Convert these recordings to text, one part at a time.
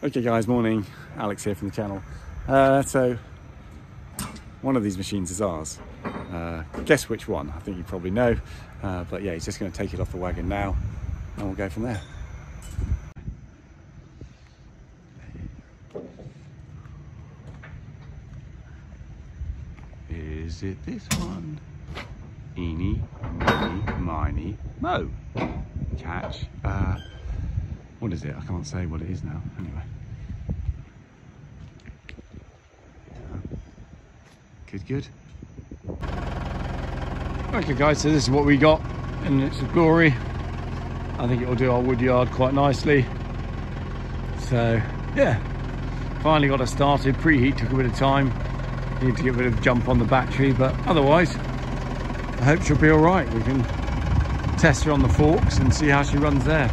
Okay guys, morning. Alex here from the channel. Uh, so, one of these machines is ours. Uh, guess which one? I think you probably know. Uh, but yeah, he's just going to take it off the wagon now and we'll go from there. Is it this one? Eeny, meeny, miny, mo. Catch. What is it? I can't say what it is now. Anyway. Good, good. Okay guys, so this is what we got in its glory. I think it'll do our wood yard quite nicely. So yeah, finally got it started. Preheat took a bit of time. Need to get rid of jump on the battery, but otherwise, I hope she'll be all right. We can test her on the forks and see how she runs there.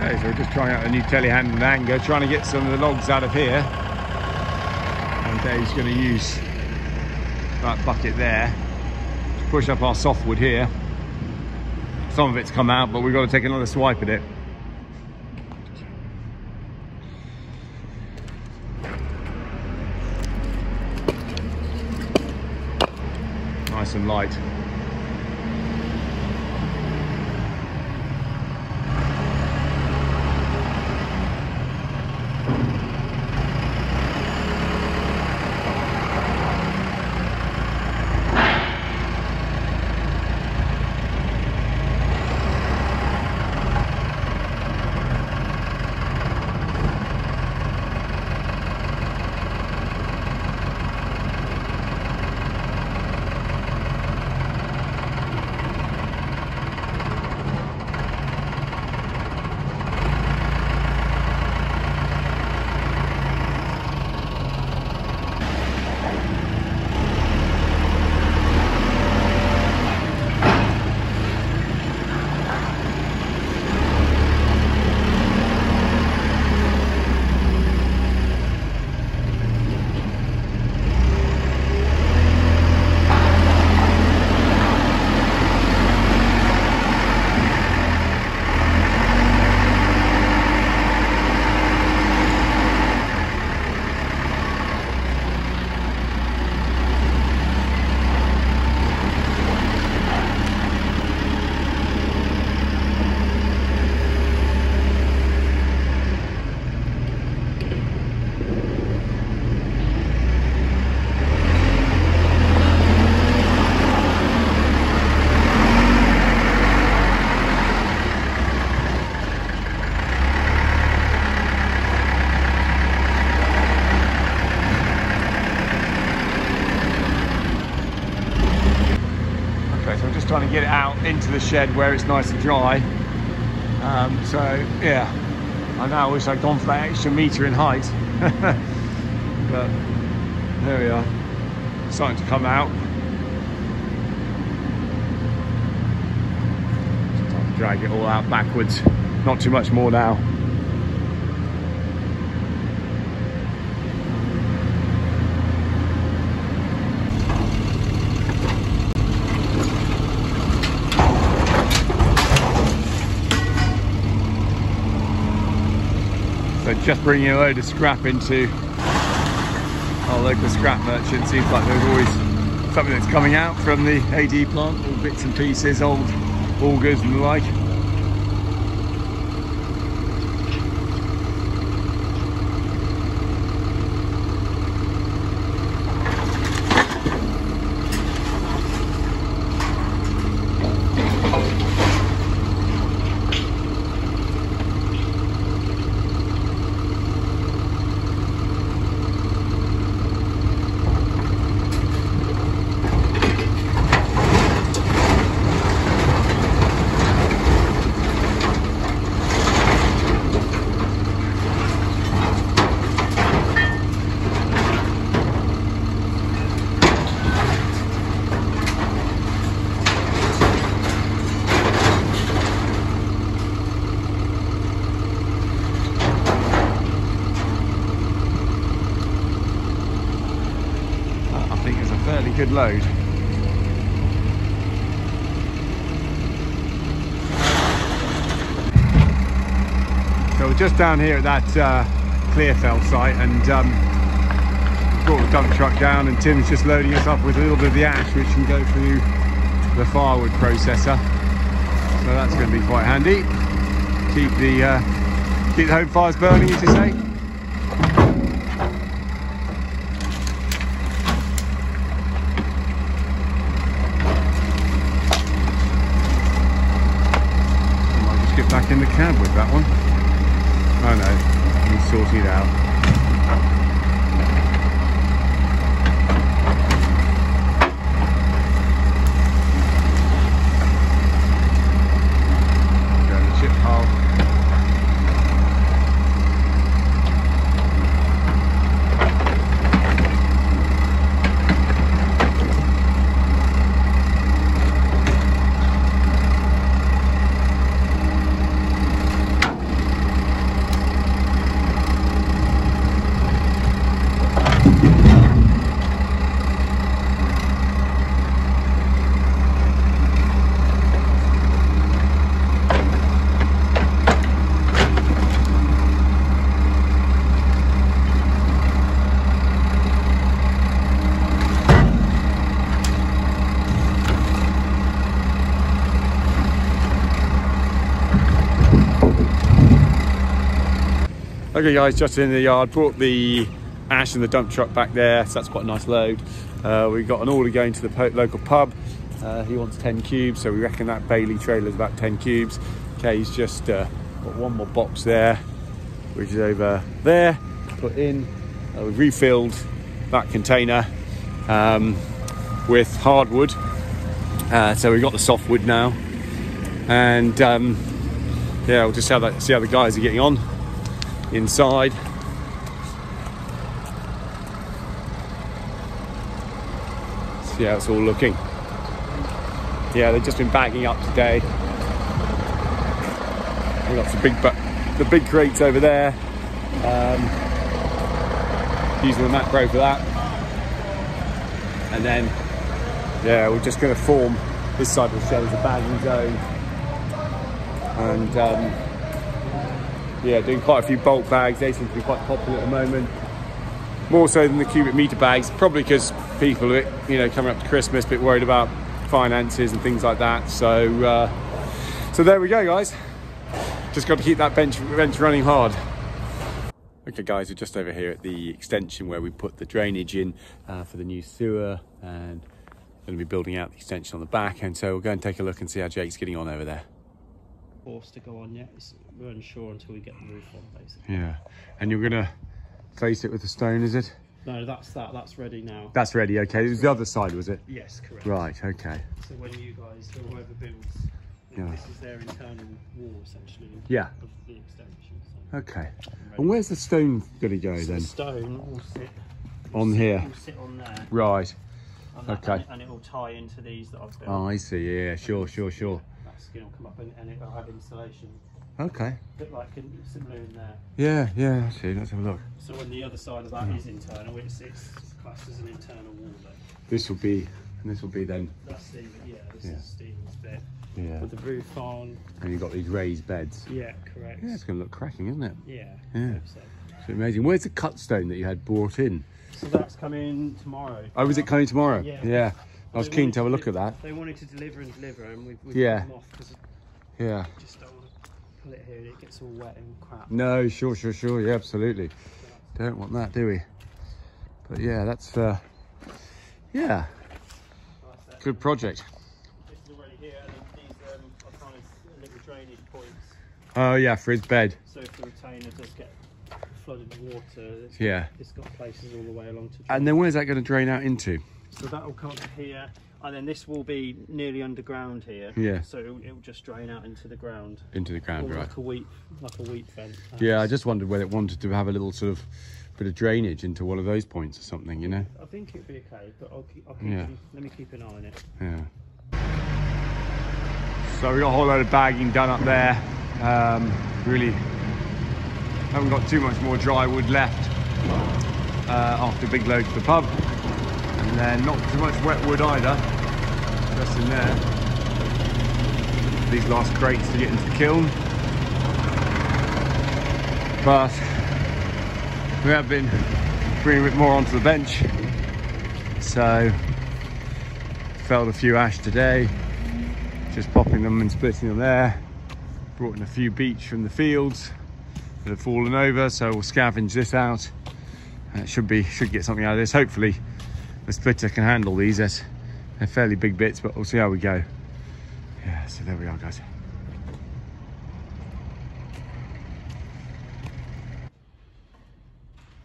Okay, so we're just trying out a new telehandler and trying to get some of the logs out of here. And Dave's going to use that bucket there to push up our softwood here. Some of it's come out, but we've got to take another swipe at it. Nice and light. Shed where it's nice and dry. Um, so yeah, I now wish I'd gone for that extra metre in height. but there we are, starting to come out. Just drag it all out backwards. Not too much more now. Just bringing a load of scrap into our local scrap merchant. Seems like there's always something that's coming out from the AD plant, all bits and pieces, old augers and the like. I think it's a fairly good load. So we're just down here at that uh, Clearfell site and um, brought the dump truck down and Tim's just loading us up with a little bit of the ash which can go through the firewood processor. So that's going to be quite handy. Keep the uh, keep the home fires burning as you say. In the cab with that one. Sorting it out. Go in the chip pile. Okay guys, just in the yard, brought the ash and the dump truck back there, so that's quite a nice load. Uh, we've got an order going to the local pub. Uh, he wants 10 cubes, so we reckon that Bailey trailer is about 10 cubes. Okay, he's just uh, got one more box there, which is over there, put in. Uh, we've refilled that container um, with hardwood. Uh, so we've got the softwood now. And um, yeah, we'll just have that, see how the guys are getting on inside. See how it's all looking. Yeah, they've just been bagging up today. We've got some big, the big crates over there. Um, using the Matbro for that. And then, yeah, we're just going to form this side of the shed as a bagging zone. And um, yeah, doing quite a few bulk bags. They seem to be quite popular at the moment. More so than the cubic meter bags, probably because people are, you know, coming up to Christmas, a bit worried about finances and things like that. So, uh, so there we go, guys. Just got to keep that bench bench running hard. Okay, guys, we're just over here at the extension where we put the drainage in uh, for the new sewer, and going to be building out the extension on the back. And so we'll go and take a look and see how Jake's getting on over there. Forced to go on yet. It's, we're unsure until we get the roof on, basically. Yeah, and you're gonna face it with the stone, is it? No, that's that. That's ready now. That's ready. Okay, it was the other side, was it? Yes, correct. Right. Okay. So when you guys, whoever builds, Yeah. this is their internal wall essentially. Yeah. Of the extension. So, Okay. And where's the stone gonna go so the then? stone will sit On here. Will sit on there. Right. And that, Okay. And, it, and it will tie into these that I've built. Oh, I see. Yeah. Sure. Sure. Sure. Skin will come up and, and it will have insulation. Okay. bit like in, similar in there. Yeah. Yeah. See. Let's have a look. So when the other side of that is internal, it's, it's classed as an internal wall. Then. This will be. And this will be then. That's Stephen. Yeah, this Yeah. is Stephen's bit Yeah. with the roof on. And you've got these raised beds. Yeah, correct. Yeah, it's gonna look cracking, isn't it? Yeah. Yeah. So. It's amazing. Where's the cut stone that you had brought in? so that's coming tomorrow. Oh, is it coming tomorrow? Yeah. Yeah. I was They keen to have a look at that. They wanted to deliver and deliver, and we've, we've Yeah. them off because Yeah. Just don't want to pull it here and it gets all wet and crap. No, sure, sure, sure. Yeah, absolutely. Don't want that, do we? But yeah, that's uh, yeah, That's it. good project. This is already here, and then these um, are kind of little drainage points. Oh yeah, for his bed. So if the retainer does get flooded with water, it's, Yeah. it's got places all the way along to. And then where's that going to drain out into? So that will come here, and then this will be nearly underground here. Yeah. So it'll, it'll just drain out into the ground, Into the ground, or right? like a wheat, like a wheat vent. Yeah, I just wondered whether it wanted to have a little sort of bit of drainage into one of those points or something, you know? I think it'll be okay, but I'll keep. I'll keep Yeah. let me keep an eye on it. Yeah. So we got a whole load of bagging done up there. Um, really haven't got too much more dry wood left uh, after big load to the pub. Then not too much wet wood either. Just in there. These last crates to get into the kiln. but we have been bringing a bit more onto the bench. So felled a few ash today, just popping them and splitting them there. Brought in a few beech from the fields that have fallen over, so we'll scavenge this out. And it should be should get something out of this. Hopefully the splitter can handle these. They're, they're fairly big bits, but we'll see how we go. Yeah, so there we are guys.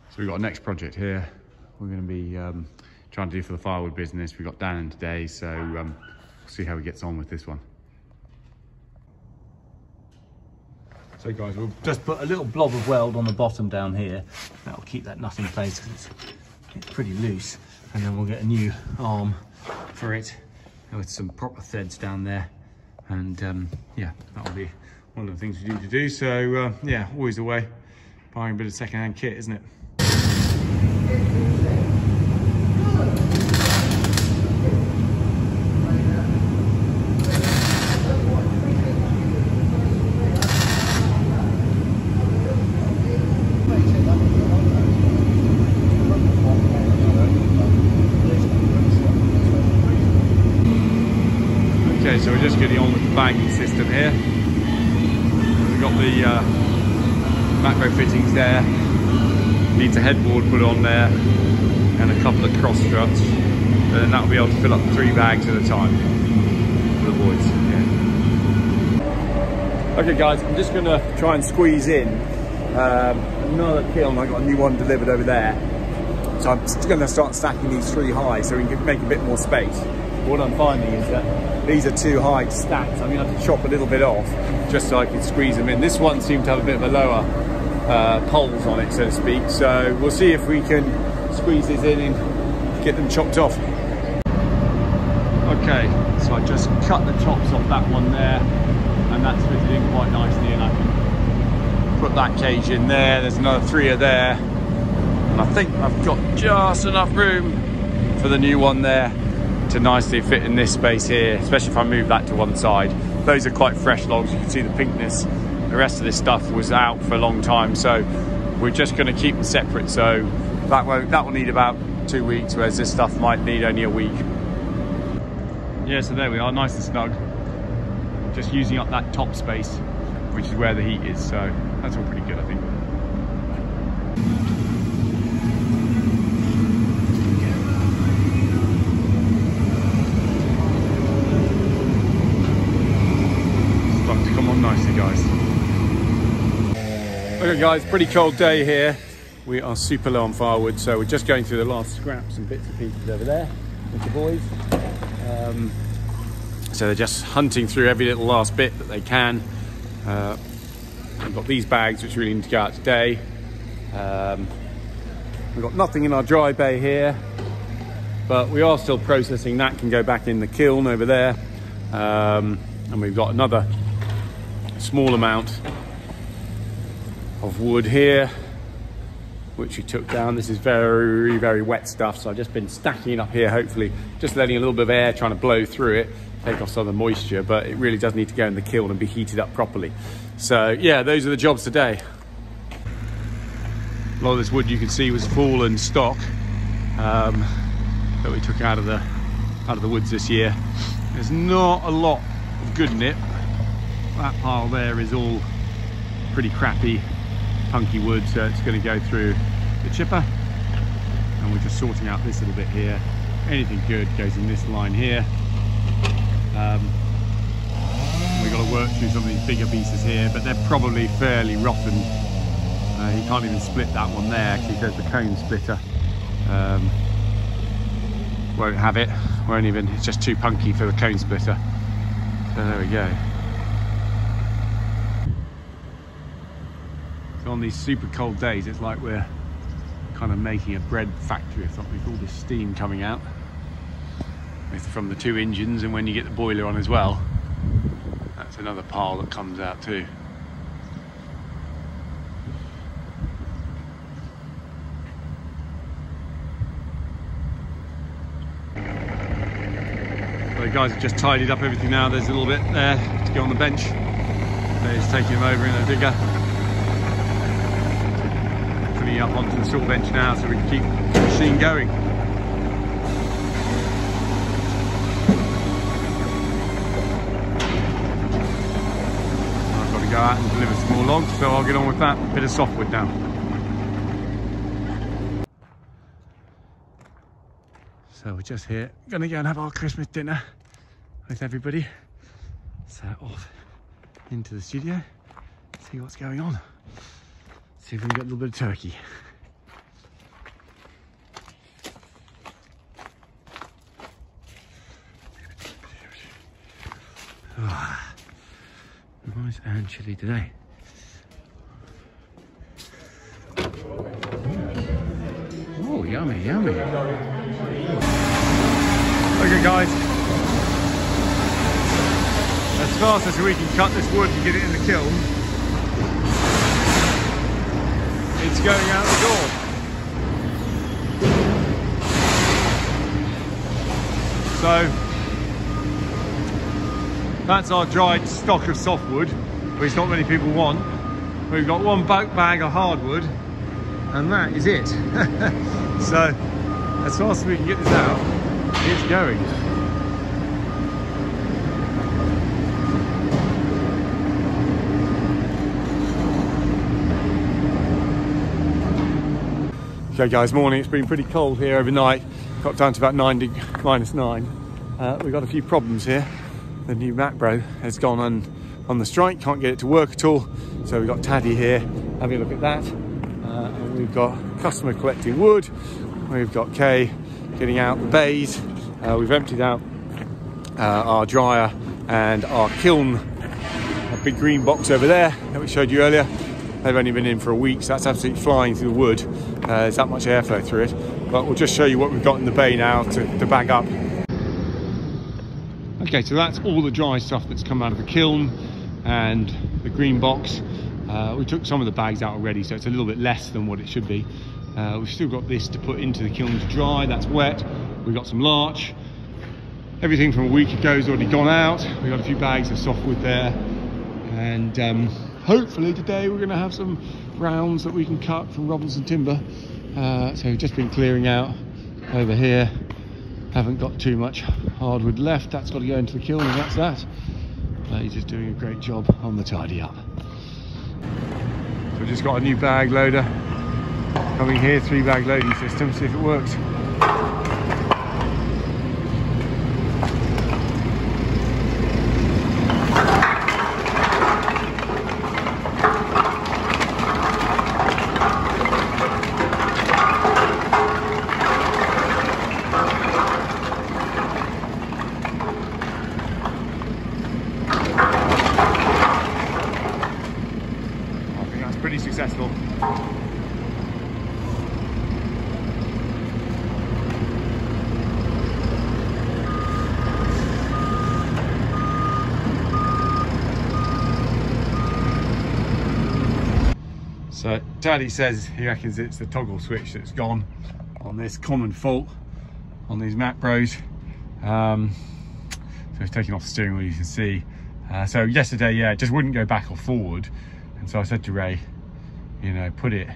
So we've got a next project here. We're going to be um, trying to do for the firewood business. We've got Dan in today, so um, we'll see how he gets on with this one. So guys, we'll Just put a little blob of weld on the bottom down here. That'll keep that nut in place because it's, it's pretty loose. And then we'll get a new arm for it with some proper threads down there. And um, yeah, that'll be one of the things we need to do. So uh, yeah, always a way. Buying a bit of second-hand kit, isn't it? Okay, so we're just getting on with the bagging system here. We've got the uh, Matbro fittings there. Needs a headboard put on there and a couple of cross struts. And then that'll be able to fill up three bags at a time for the boys. Yeah. Okay guys, I'm just gonna try and squeeze in um, another kiln. I got a new one delivered over there. So I'm just gonna start stacking these three high so we can make a bit more space. What I'm finding is that these are too high stacked. I'm gonna have to chop a little bit off just so I can squeeze them in. This one seemed to have a bit of a lower uh, poles on it, so to speak. So we'll see if we can squeeze these in and get them chopped off. Okay, so I just cut the tops off that one there and that's fitted in quite nicely and I can put that cage in there. There's another three are there. And I think I've got just enough room for the new one there to nicely fit in this space here, especially if I move that to one side. Those are quite fresh logs, you can see the pinkness. The rest of this stuff was out for a long time, so we're just gonna keep them separate. So that won't, that will need about two weeks, whereas this stuff might need only a week. Yeah, so there we are, nice and snug. Just using up that top space, which is where the heat is, so that's all pretty good, I think. To come on nicely, guys. Okay, guys, pretty cold day here. We are super low on firewood, so we're just going through the last scraps and bits and pieces over there with the boys. Um, so they're just hunting through every little last bit that they can. Uh, we've got these bags which really need to go out today. Um, we've got nothing in our dry bay here, but we are still processing. That can go back in the kiln over there. Um, and we've got another small amount of wood here which we took down. This is very, very wet stuff. So I've just been stacking it up here, hopefully just letting a little bit of air trying to blow through it, take off some of the moisture, but it really does need to go in the kiln and be heated up properly. So yeah, those are the jobs today. A lot of this wood you can see was fallen stock um, that we took out of the out of the woods this year. There's not a lot of good in it. That pile there is all pretty crappy punky wood so it's going to go through the chipper. And we're just sorting out this little bit here. Anything good goes in this line here. Um, we've got to work through some of these bigger pieces here but they're probably fairly rotten. Uh, he can't even split that one there because the cone splitter. Um, won't have it. Won't even it's just too punky for the cone splitter. So there we go So on these super cold days, it's like we're kind of making a bread factory or something with all this steam coming out from the two engines and when you get the boiler on as well, that's another pile that comes out too. The guys have just tidied up everything now. There's a little bit there to go on the bench. They're just taking them over in a digger. Up onto the salt bench now so we can keep the machine going. I've got to go out and deliver some more logs, so I'll get on with that bit of softwood now. So we're just here, gonna go and have our Christmas dinner with everybody. So off into the studio, see what's going on. See if we can get a little bit of turkey. Ah, nice and chilly today. Oh, yummy, yummy. Okay, guys. As fast as we can cut this wood and get it in the kiln, it's going out the door. So, that's our dried stock of softwood, which not many people want. We've got one bulk bag of hardwood, and that is it. so, as fast as we can get this out, it's going. Okay guys, morning. It's been pretty cold here overnight. Got down to about 90, minus nine. Uh, we've got a few problems here. The new Matbro has gone on, on the strike, can't get it to work at all. So we've got Taddy here, having a look at that. Uh, and we've got customer collecting wood. We've got Kay getting out the bays. Uh, we've emptied out uh, our dryer and our kiln, a big green box over there that we showed you earlier. They've only been in for a week, so that's absolutely flying through the wood. Uh, there's that much airflow through it. But we'll just show you what we've got in the bay now to, to bag up. Okay, so that's all the dry stuff that's come out of the kiln and the green box. Uh, we took some of the bags out already, so it's a little bit less than what it should be. Uh, we've still got this to put into the kiln to dry, that's wet. We've got some larch. Everything from a week ago has already gone out. We've got a few bags of softwood there. And um, hopefully today we're going to have some rounds that we can cut from Robinson Timber. Uh, so we've just been clearing out over here. Haven't got too much hardwood left. That's got to go into the kiln and that's that. Blaze just doing a great job on the tidy up. So we've just got a new bag loader coming here, three bag loading system, see if it works. I think that's pretty successful. So Daddy says he reckons it's the toggle switch that's gone on this common fault on these Matbros. Um, so it's taking off the steering wheel, you can see. Uh, so yesterday, yeah, it just wouldn't go back or forward. And so I said to Ray, you know, put it,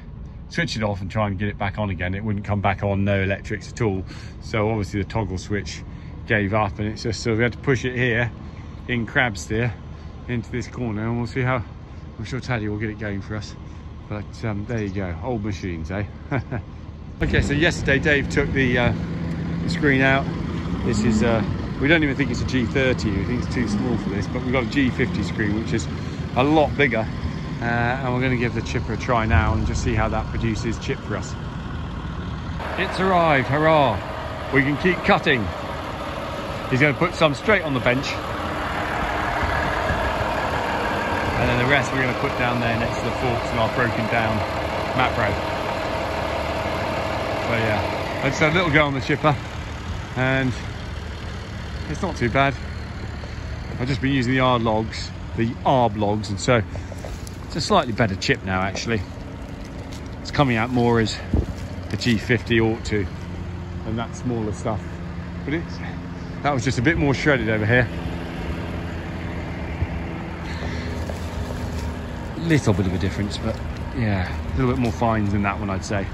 switch it off and try and get it back on again. It wouldn't come back on, no electrics at all. So obviously the toggle switch gave up and it's just, so we had to push it here in crab steer into this corner and we'll see how, I'm sure Taddy will get it going for us. But um, there you go, old machines, eh? okay, so yesterday Dave took the, uh, the screen out. This is, uh, we don't even think it's a G30, we think it's too small for this, but we've got a G50 screen, which is a lot bigger. Uh, and we're going to give the chipper a try now and just see how that produces chip for us. It's arrived, hurrah! We can keep cutting. He's going to put some straight on the bench. And then the rest we're going to put down there next to the forks and our broken down Matbro. So yeah, let's have a little go on the chipper and it's not too bad. I've just been using the ARB logs, the ARB logs, and so it's a slightly better chip now actually. It's coming out more as the G50 ought to and that smaller stuff. But it's that was just a bit more shredded over here. Little bit of a difference, but yeah, a little bit more fines than that one, I'd say.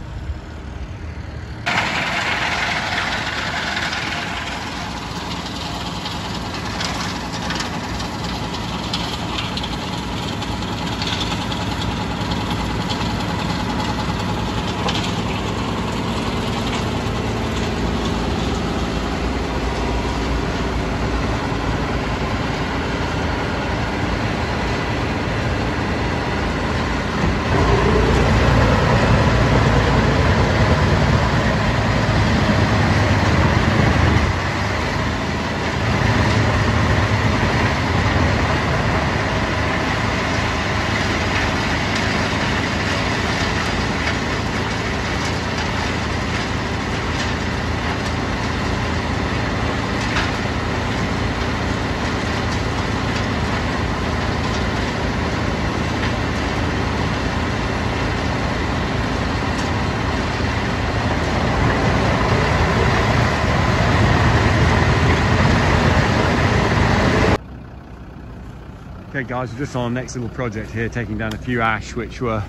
Guys, we're just on our next little project here, taking down a few ash which were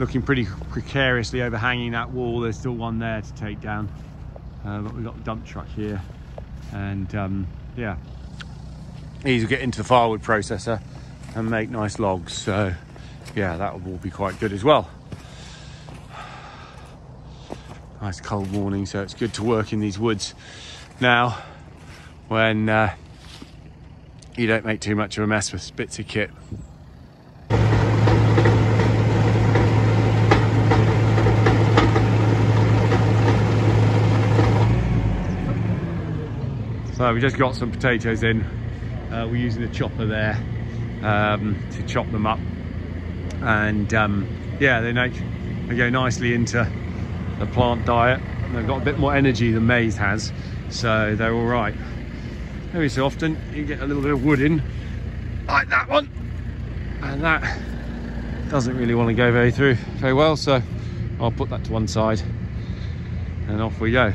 looking pretty precariously overhanging that wall. There's still one there to take down. Uh, but we've got the dump truck here and um, yeah, these will get into the firewood processor and make nice logs. So yeah, that will be quite good as well. Nice cold morning, so it's good to work in these woods now when uh, you don't make too much of a mess with of kit. So we just got some potatoes in. Uh, we're using a chopper there um, to chop them up. And um, yeah, they, make, they go nicely into the plant diet. They've got a bit more energy than maize has, so they're all right every so often you get a little bit of wood in like that one. And that doesn't really want to go very through very well so I'll put that to one side and off we go.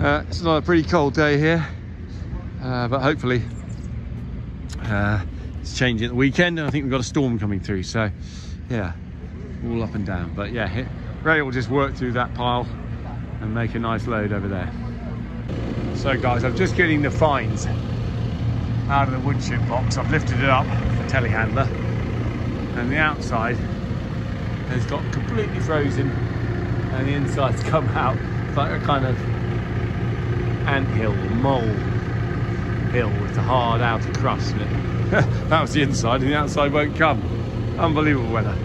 Uh, it's not a pretty cold day here uh, but hopefully uh, it's changing at the weekend and I think we've got a storm coming through so yeah all up and down. But yeah Ray will just work through that pile and make a nice load over there so guys, I'm just getting the fines out of the wood chip box. I've lifted it up, the telehandler, and the outside has got completely frozen and the inside's come out. Like a kind of ant hill, mole hill with a hard outer crust in it. that was the inside and the outside won't come. Unbelievable weather.